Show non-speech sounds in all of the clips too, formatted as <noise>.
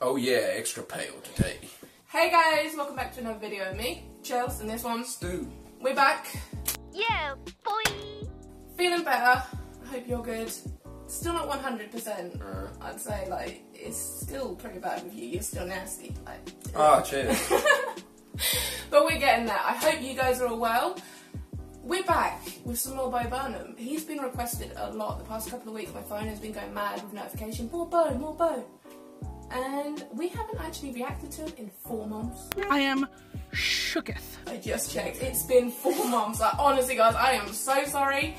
Oh yeah, extra pale today. Hey guys, welcome back to another video with me, Chels, and this one's Stu. we're back. Yeah, boy. Feeling better. I hope you're good. Still not 100%. Uh. I'd say like it's still pretty bad with you. You're still nasty. Like, <laughs> Ah, cheers. <laughs> but we're getting there. I hope you guys are all well. We're back with some more Bo Burnham. He's been requested a lot the past couple of weeks. My phone has been going mad with notification. More Bo, more Bo. And we haven't actually reacted to it in four months. I am shooketh. I just checked. It's been four <laughs> months. Like, honestly, guys, I am so sorry.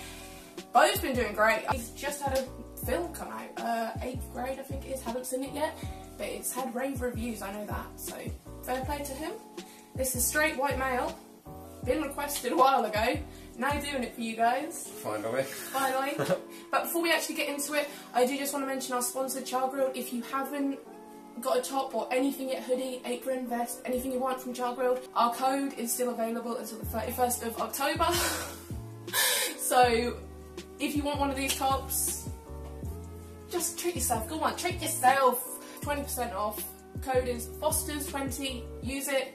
Bo's been doing great. He's just had a film come out. Uh, eighth grade, I think it is. Haven't seen it yet, but it's had rave reviews. I know that. So fair play to him. This is straight white male. Been requested a while ago. Now doing it for you guys Finally. finally. <laughs> but before we actually get into it, I do just want to mention our sponsor, Char Grilled. If you haven't got a top or anything yet, hoodie, apron, vest, anything you want from Char Grilled, our code is still available until the 31st of October. <laughs> so if you want one of these tops, just treat yourself. Go on, treat yourself. 20% off. Code is Fosters20. Use it.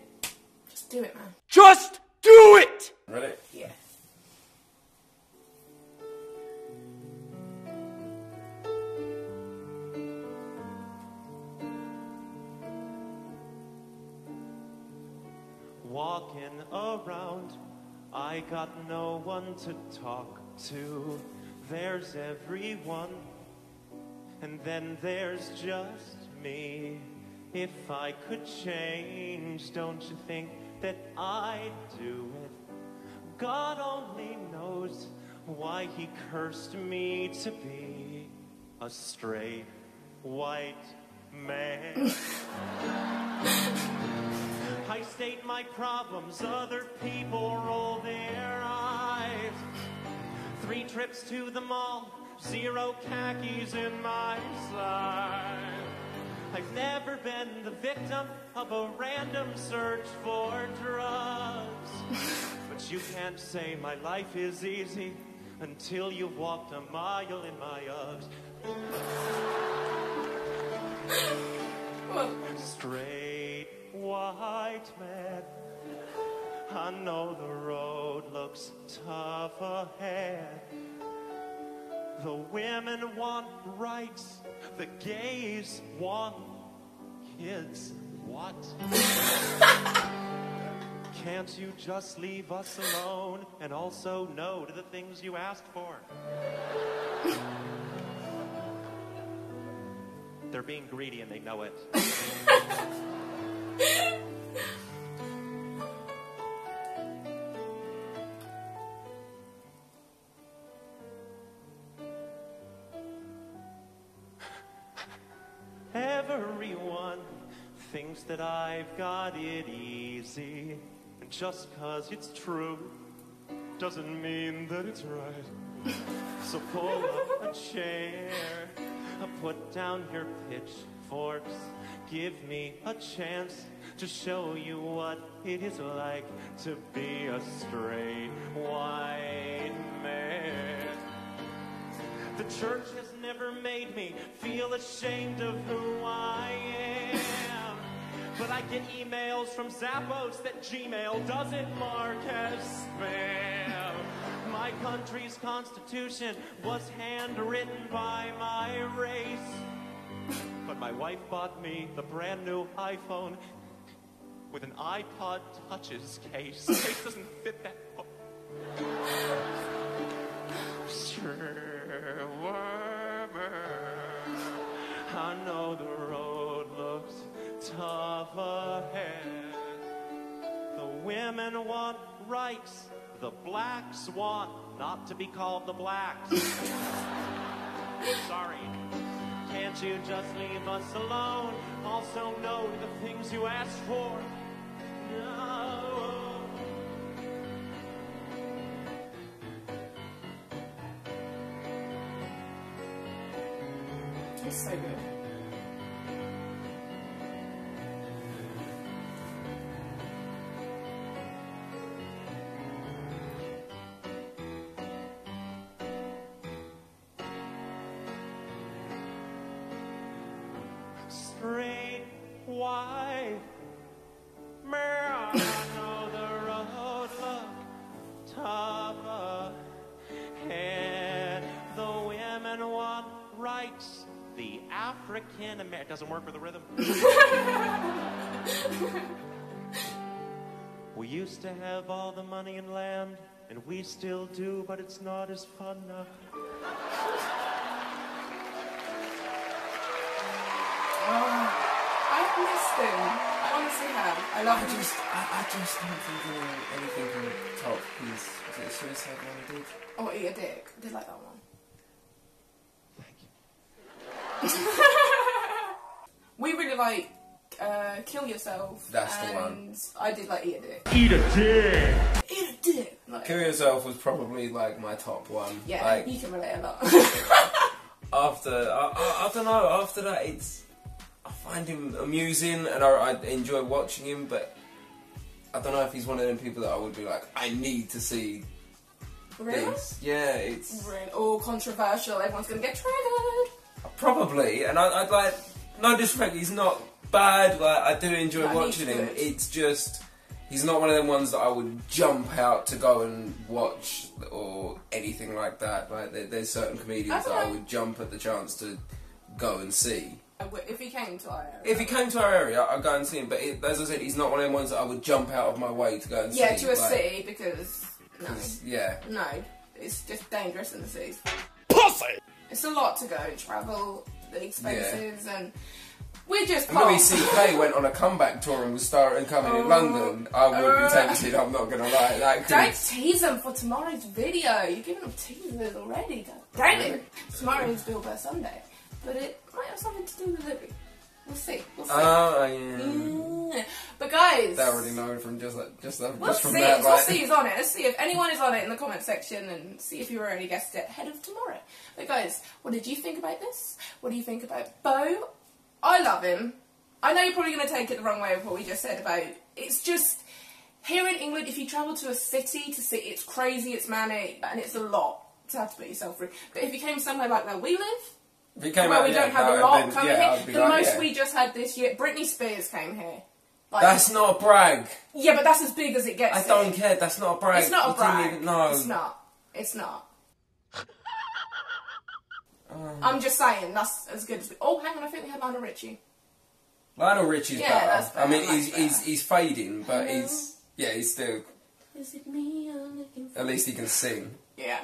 Just do it, man. Just do it! Ready? Yeah. Walking around, I got no one to talk to. There's everyone, and then there's just me. If I could change, don't you think that I'd do it? God only knows why he cursed me to be a straight white man. <laughs> I state my problems, other people roll their eyes. Three trips to the mall, zero khakis in my side. I've never been the victim of a random search for drugs. <laughs> but you can't say my life is easy until you've walked a mile in my Uggs. <laughs> Straight white man. I know the road looks tough ahead. The women want rights, the gays want kids. What? Can't you just leave us alone and also no to the things you asked for? They're being greedy and they know it. Everyone thinks that I've got it easy. And just cause it's true doesn't mean that it's right. So pull up a chair, put down your pitchforks. Give me a chance to show you what it is like to be a straight white man. The church has never made me feel ashamed of who I am. But I get emails from Zappos that Gmail doesn't mark as spam. My country's constitution was handwritten by my race. But my wife bought me the brand new iPhone with an iPod Touches case. The Case doesn't fit that. Sure. I know the road looks tough ahead. The women want rights, the blacks want not to be called the blacks. Sorry. Can't you just leave us alone? Also, know the things you asked for. No. it's so good. wife. The women want rights. The African American doesn't work with the rhythm. <laughs> we used to have all the money and land, and we still do, but it's not as fun now. I've missed him. I honestly have. I love I him. just, I, I just don't think any- anything can top his. Was it a suicide one he did? Oh, eat a dick. I did like that one. Thank you. <laughs> We really like uh, Kill Yourself. That's the and one. I did like Eat a Dick. Eat a dick! Eat a Dick! Like, Kill Yourself was probably like my top one. yeah, Like you can relate a lot. <laughs> after, I, I, I don't know. After that, it's I find him amusing and I, I enjoy watching him, but I don't know if he's one of them people that I would be like, I need to see really? this. Yeah, it's Really? All controversial. Everyone's gonna get triggered. probably, and I, I'd like no disrespect. He's not bad. Like I do enjoy No, watching him. It's just. He's not one of them ones that I would jump out to go and watch or anything like that. Like there, there's certain comedians that I would jump at the chance to go and see. I would- If he came to our area. If he came to our area, I'd go and see him. But it, as I said, he's not one of the ones that I would jump out of my way to go and yeah, see. Yeah, to a like, city because no, 'cause, Yeah. no, it's just dangerous in the cities. Pussy! It's a lot to go, travel, the expenses, and we're just Louis past. C.K. went on a comeback tour and was starting coming in Oh. London. I would Uh. be tempted. I'm not gonna lie. That Don't could, tease them for tomorrow's video. You're giving them teasers already. God damn it. Tomorrow's Bill Burr Sunday. But it might have something to do with Libby. We'll see. We'll see. Oh yeah. Mm. But guys, They already know from just like just, that- we'll just see. from that. we'll see who's on it. Let's see if <laughs> anyone is on it in the comment section and see if you already guessed it ahead of tomorrow. But guys, what did you think about this? What do you think about Bo? I love him. I know you're probably going to take it the wrong way with what we just said about. It's just here in England, if you travel to a city to see, it's crazy, it's manic, and it's a lot to have to put yourself through. But if you came somewhere like where we live, if he came where out, we yeah, don't have no, a lot coming yeah, here, the like, most yeah. we just had this year, Britney Spears came here. Like, That's not a brag. yeah, but that's as big as it gets. I don't here. care. That's not a brag. It's not a You didn't brag. Even, no. It's not. It's not. <laughs> Um, I'm just saying, that's as good as. We- oh, hang on, I think we had Lionel Richie. Lionel Richie's Yeah, better. that's I mean, better, he's, much he's he's fading, but I he's yeah, he's still. Is it me I'm looking for? At least he can sing. Yeah.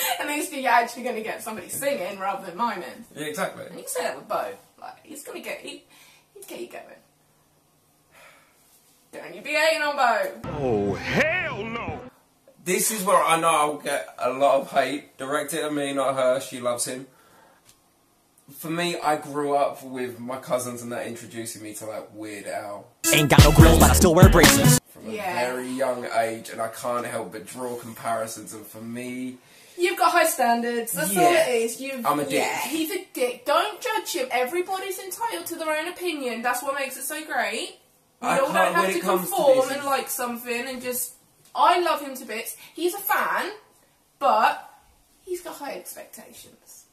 <laughs> At least you're actually going to get somebody singing rather than miming. Yeah, exactly. And you can say that with Bo. Like, he's going to get, he, he'd get you going. Don't you be hating on Bo. Oh, hell no! This is where I know I'll get a lot of hate directed at me, not her. She loves him. For me, I grew up with my cousins and that introducing me to like Weird Al Ain't got no grills, but I still wear braces. from a Yeah. very young age, and I can't help but draw comparisons. And for me, You've got high standards. That's all it is. You've, I'm a dick. Yeah, he's a dick. Don't judge him. Everybody's entitled to their own opinion. That's what makes it so great. We I all don't have to comes to conform and like something and just. I love him to bits. He's a fan, but he's got high expectations.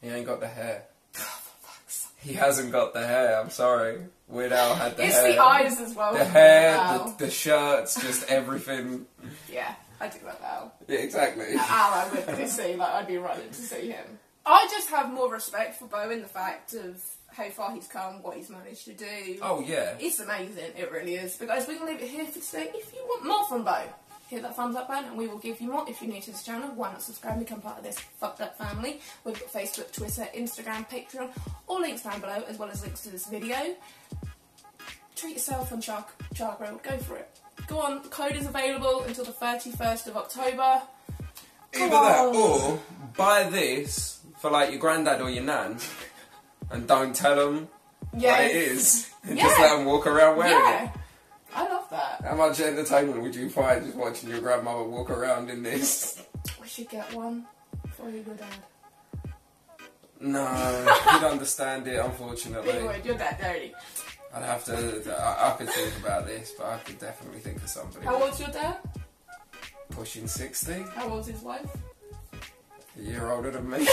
he ain't got the hair. <sighs> For fuck's sake. He hasn't got the hair. I'm sorry. Weird Al had the It's hair. the eyes as well. The hair, Wow. the, the shirts, just everything. Yeah, I do that Al. Yeah, exactly. Al, I would to see. Like, I'd be running to see him. I just have more respect for Bo in the fact of how far he's come, what he's managed to do. Oh yeah. It's amazing, it really is. But guys, we're going to leave it here for today. If you want more from Bo, hit that thumbs up button and we will give you more. If you're new to this channel, why not subscribe and become part of this fucked up family? We've got Facebook, Twitter, Instagram, Patreon, all links down below, as well as links to this video. Treat yourself on Shark, Char Grilled, go for it. Go on, code is available until the 31st of October. Either Come that or buy this for like your granddad or your nan, and don't tell them Yeah. what it is. <laughs> <laughs> And Yeah. Just let them walk around wearing Yeah. it. I love that. How much entertainment would you find just watching your grandmother walk around in this? <laughs> We should get one for your dad. No, you'd understand it. Unfortunately, Big word, your dad dirty. I'd have to. I, I could think about this, but I could definitely think of somebody How old's your dad? pushing sixty, How old's his wife? a year older than me. <laughs>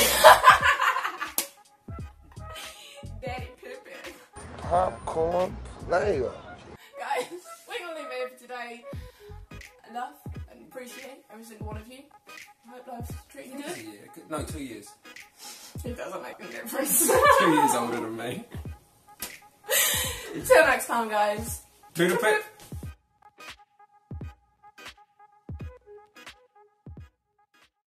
Daddy Pippin. popcorn player. Guys, we're gonna leave it here for today. I love and appreciate every single one of you. I hope life's treating you A good. year. No, two years. It doesn't make a difference. Two years older than me. <laughs> Till next time, guys. Doodle pip.